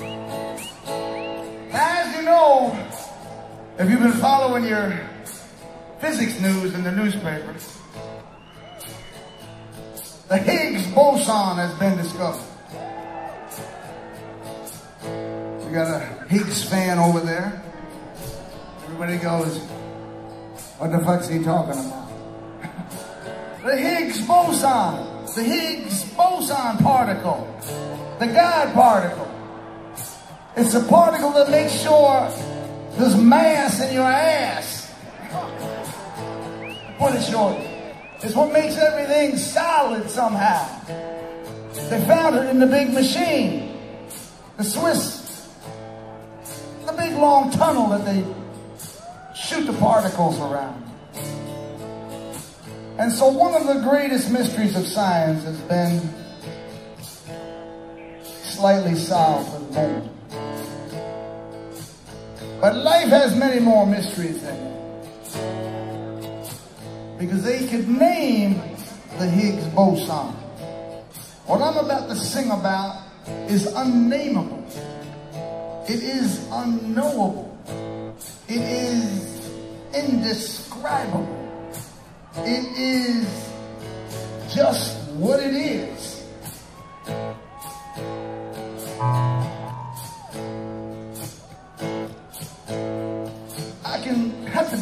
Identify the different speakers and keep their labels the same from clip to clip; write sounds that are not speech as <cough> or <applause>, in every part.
Speaker 1: As you know, if you've been following your physics news in the newspapers, the Higgs boson has been discovered. We got a Higgs fan over there. Everybody goes, what the fuck's he talking about? <laughs> the Higgs boson, the Higgs boson particle, the God particle. It's a particle that makes sure there's mass in your ass. Put it short. It's what makes everything solid somehow. They found it in the big machine. The Swiss, the big long tunnel that they shoot the particles around. And so one of the greatest mysteries of science has been slightly solved for the moment. But life has many more mysteries in it because they could name the Higgs boson. What I'm about to sing about is unnameable. It is unknowable. It is indescribable. It is just what it is.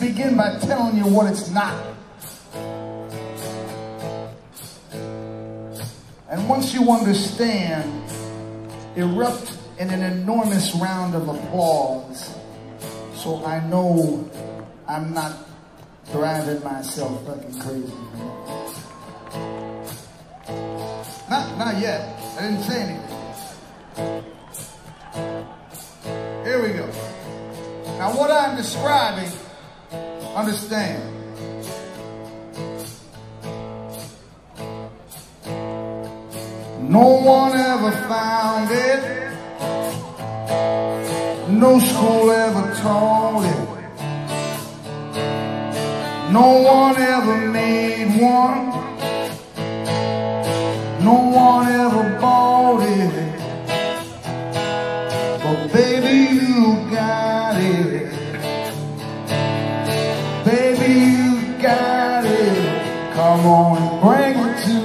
Speaker 1: Begin by telling you what it's not. And once you understand, erupt in an enormous round of applause. So I know I'm not driving myself fucking crazy. Not, not yet. I didn't say anything. Here we go. Now what I'm describing, understand. No one ever found it. No school ever taught it. No one ever made one. No one ever bought Come on, bring it to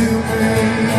Speaker 1: to me.